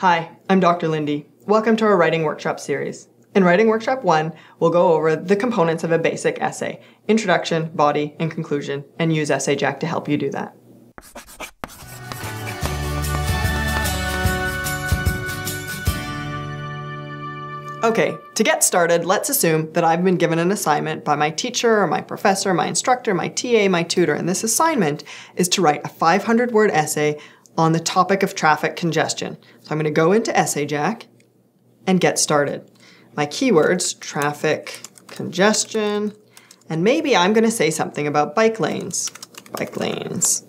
Hi, I'm Dr. Lindy. Welcome to our writing workshop series. In Writing Workshop 1, we'll go over the components of a basic essay introduction, body, and conclusion, and use EssayJack to help you do that. Okay, to get started, let's assume that I've been given an assignment by my teacher or my professor, my instructor, my TA, my tutor, and this assignment is to write a 500 word essay on the topic of traffic congestion. So I'm going to go into EssayJack and get started. My keywords, traffic congestion, and maybe I'm going to say something about bike lanes. Bike lanes.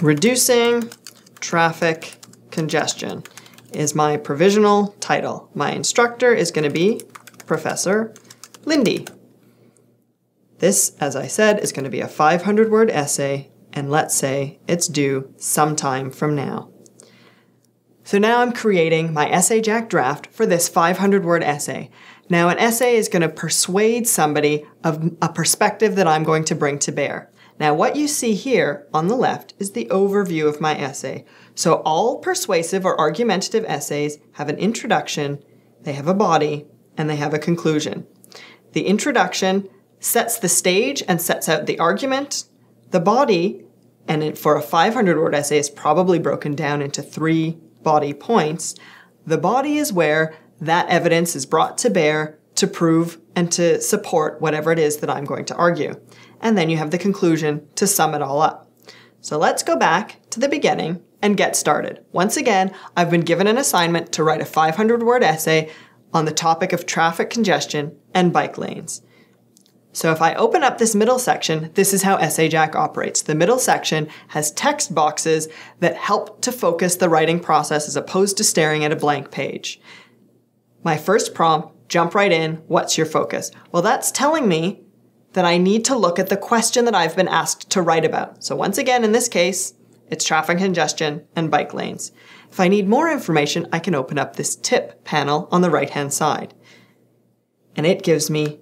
Reducing traffic congestion is my provisional title. My instructor is going to be Professor Lindy. This, as I said, is going to be a 500 word essay, and let's say it's due sometime from now. So now I'm creating my EssayJack draft for this 500 word essay. Now, an essay is going to persuade somebody of a perspective that I'm going to bring to bear. Now, what you see here on the left is the overview of my essay. So all persuasive or argumentative essays have an introduction, they have a body, and they have a conclusion. The introduction sets the stage and sets out the argument. The body, and for a 500 word essay, is probably broken down into three body points. The body is where that evidence is brought to bear to prove and to support whatever it is that I'm going to argue. And then you have the conclusion to sum it all up. So let's go back to the beginning and get started. Once again, I've been given an assignment to write a 500 word essay on the topic of traffic congestion and bike lanes. So if I open up this middle section, this is how EssayJack operates. The middle section has text boxes that help to focus the writing process as opposed to staring at a blank page. My first prompt, jump right in, what's your focus? Well, that's telling me that I need to look at the question that I've been asked to write about. So once again, in this case, it's traffic congestion and bike lanes. If I need more information, I can open up this tip panel on the right hand side. And it gives me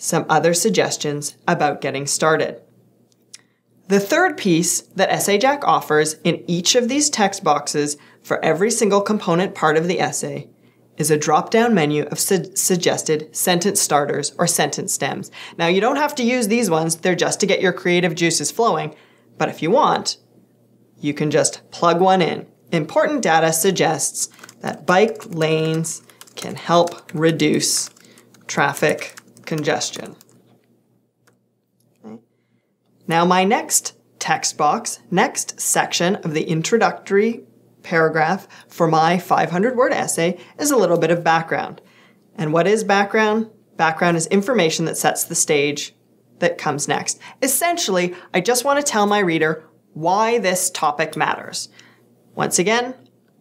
some other suggestions about getting started. The third piece that EssayJack offers in each of these text boxes for every single component part of the essay is a drop down menu of su- suggested sentence starters or sentence stems. Now, you don't have to use these ones, they're just to get your creative juices flowing, but if you want, you can just plug one in. Important data suggests that bike lanes can help reduce traffic congestion. Now, my next text box, next section of the introductory paragraph for my 500 word essay is a little bit of background. And what is background? Background is information that sets the stage that comes next. Essentially, I just want to tell my reader why this topic matters. Once again,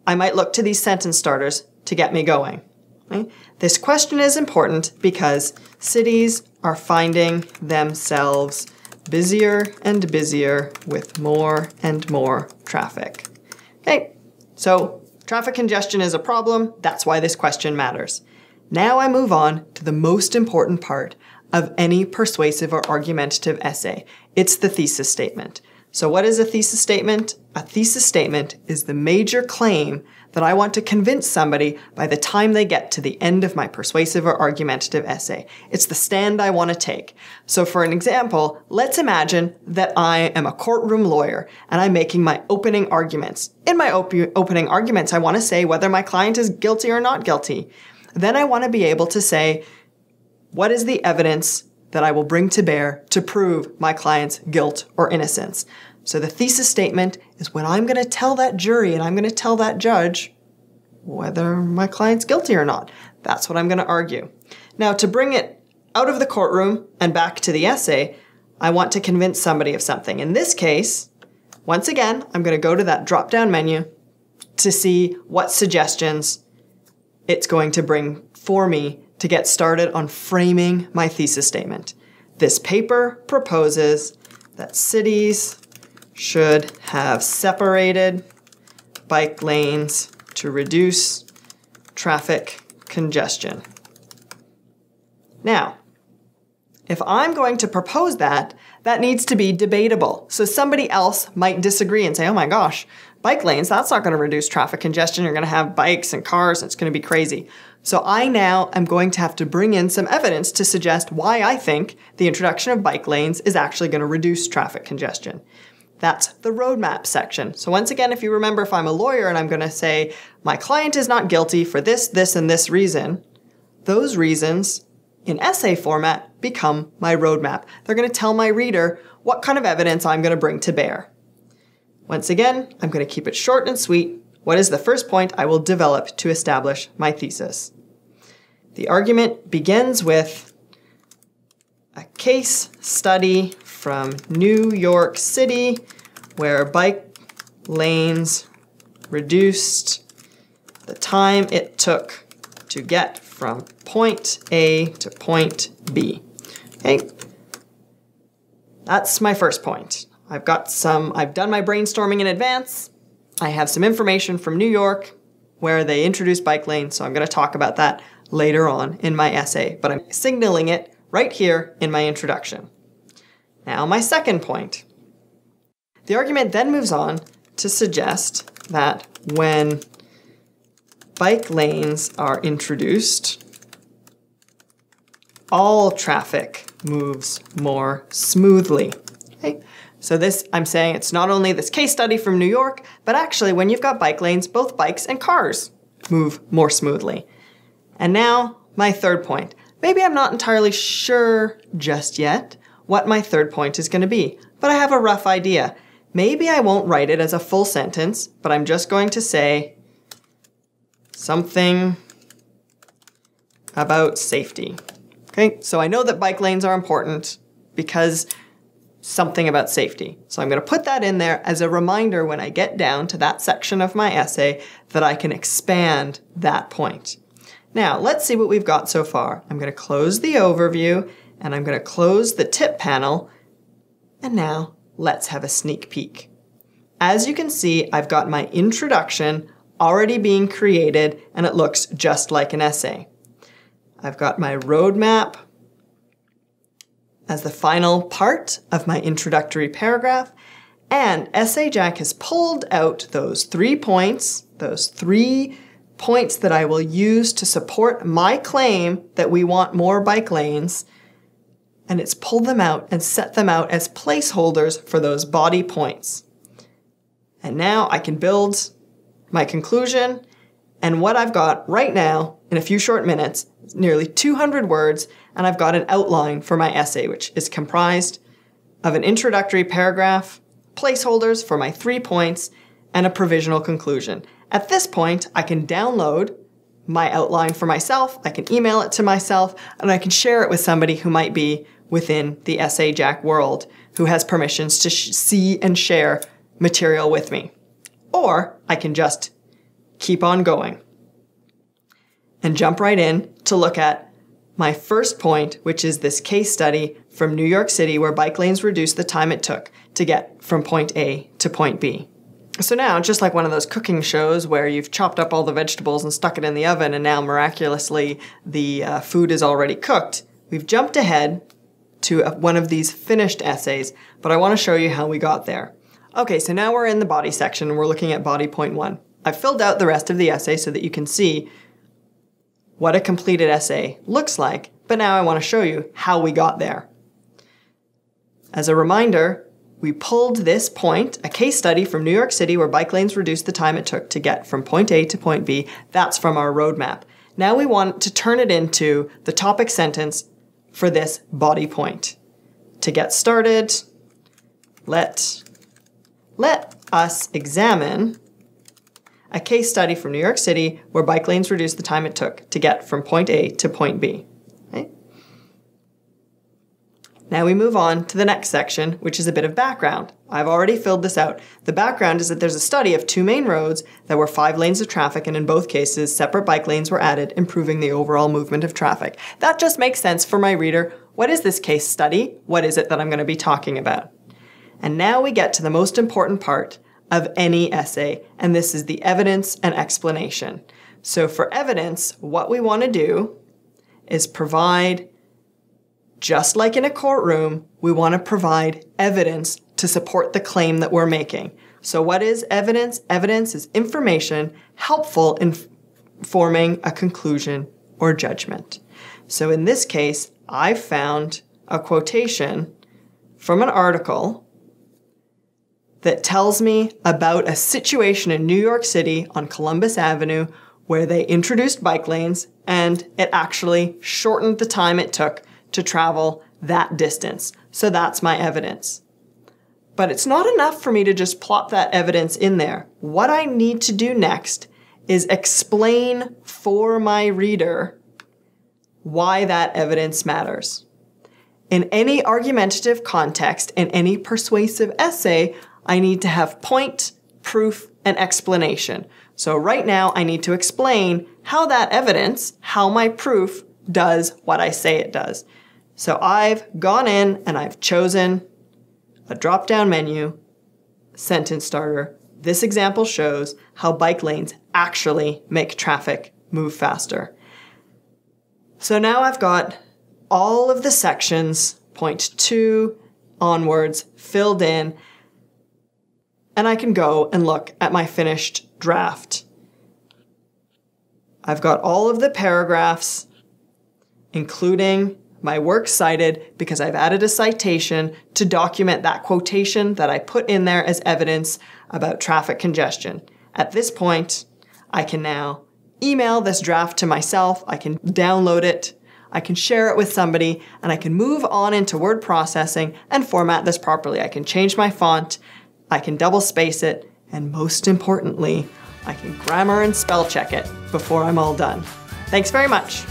I might look to these sentence starters to get me going. This question is important because cities are finding themselves busier and busier with more and more traffic. Okay, so traffic congestion is a problem. That's why this question matters. Now I move on to the most important part of any persuasive or argumentative essay. It's the thesis statement. So what is a thesis statement? A thesis statement is the major claim that I want to convince somebody by the time they get to the end of my persuasive or argumentative essay. It's the stand I want to take. So for an example, let's imagine that I am a courtroom lawyer and I'm making my opening arguments. In my op- opening arguments, I want to say whether my client is guilty or not guilty. Then I want to be able to say, what is the evidence that I will bring to bear to prove my client's guilt or innocence. So the thesis statement is when I'm going to tell that jury and I'm going to tell that judge whether my client's guilty or not. That's what I'm going to argue. Now, to bring it out of the courtroom and back to the essay, I want to convince somebody of something. In this case, once again, I'm going to go to that drop down menu to see what suggestions it's going to bring for me to get started on framing my thesis statement. This paper proposes that cities should have separated bike lanes to reduce traffic congestion. Now, if I'm going to propose that, that needs to be debatable. So somebody else might disagree and say, oh my gosh, bike lanes, that's not going to reduce traffic congestion. You're going to have bikes and cars, and it's going to be crazy. So I now am going to have to bring in some evidence to suggest why I think the introduction of bike lanes is actually going to reduce traffic congestion. That's the roadmap section. So once again, if you remember, if I'm a lawyer and I'm going to say, my client is not guilty for this, this, and this reason, those reasons in essay format become my roadmap. They're going to tell my reader what kind of evidence I'm going to bring to bear. Once again, I'm going to keep it short and sweet. What is the first point I will develop to establish my thesis? The argument begins with a case study from New York City where bike lanes reduced the time it took to get from point A to point B. Okay, that's my first point. I've got some, I've done my brainstorming in advance. I have some information from New York where they introduced bike lanes, so I'm going to talk about that later on in my essay, but I'm signaling it right here in my introduction. Now, my second point. The argument then moves on to suggest that when bike lanes are introduced, all traffic moves more smoothly. Okay? So this, I'm saying it's not only this case study from New York, but actually when you've got bike lanes, both bikes and cars move more smoothly. And now, my third point. Maybe I'm not entirely sure just yet what my third point is going to be, but I have a rough idea. Maybe I won't write it as a full sentence, but I'm just going to say something about safety. Okay, so I know that bike lanes are important because something about safety. So I'm going to put that in there as a reminder when I get down to that section of my essay that I can expand that point. Now, let's see what we've got so far. I'm going to close the overview and I'm going to close the tip panel. And now let's have a sneak peek. As you can see, I've got my introduction already being created and it looks just like an essay. I've got my roadmap as the final part of my introductory paragraph. And EssayJack has pulled out those three points, those three points that I will use to support my claim that we want more bike lanes and it's pulled them out and set them out as placeholders for those body points. And now I can build my conclusion and what I've got right now in a few short minutes, nearly 200 words, and I've got an outline for my essay, which is comprised of an introductory paragraph, placeholders for my three points, and a provisional conclusion. At this point, I can download my outline for myself, I can email it to myself, and I can share it with somebody who might be within the EssayJack world who has permissions to see and share material with me. Or I can just keep on going and jump right in to look at my first point, which is this case study from New York City where bike lanes reduced the time it took to get from point A to point B. So now, just like one of those cooking shows where you've chopped up all the vegetables and stuck it in the oven, and now miraculously the uh, food is already cooked, we've jumped ahead to uh, one of these finished essays, but I want to show you how we got there. Okay, so now we're in the body section and we're looking at body point one. I've filled out the rest of the essay so that you can see what a completed essay looks like, but now I want to show you how we got there. As a reminder, we pulled this point, a case study from New York City where bike lanes reduced the time it took to get from point A to point B. That's from our roadmap. Now we want to turn it into the topic sentence for this body point. To get started, let, let us examine a case study from New York City where bike lanes reduced the time it took to get from point A to point B. Okay? Now we move on to the next section, which is a bit of background. I've already filled this out. The background is that there's a study of two main roads that were five lanes of traffic, and in both cases, separate bike lanes were added, improving the overall movement of traffic. That just makes sense for my reader. What is this case study? What is it that I'm going to be talking about? And now we get to the most important part of any essay, and this is the evidence and explanation. So, for evidence, what we want to do is provide just like in a courtroom, we want to provide evidence to support the claim that we're making. So, what is evidence? Evidence is information helpful in forming a conclusion or judgment. So, in this case, I found a quotation from an article that tells me about a situation in New York City on Columbus Avenue where they introduced bike lanes and it actually shortened the time it took to travel that distance. So that's my evidence. But it's not enough for me to just plop that evidence in there. What I need to do next is explain for my reader why that evidence matters. In any argumentative context, in any persuasive essay, I need to have point, proof, and explanation. So right now, I need to explain how that evidence, how my proof does what I say it does. So I've gone in and I've chosen a drop down menu, sentence starter. This example shows how bike lanes actually make traffic move faster. So now I've got all of the sections, point two onwards, filled in, and I can go and look at my finished draft. I've got all of the paragraphs, including my works cited because I've added a citation to document that quotation that I put in there as evidence about traffic congestion. At this point, I can now email this draft to myself, I can download it, I can share it with somebody, and I can move on into word processing and format this properly. I can change my font, I can double space it, and most importantly, I can grammar and spell check it before I'm all done. Thanks very much.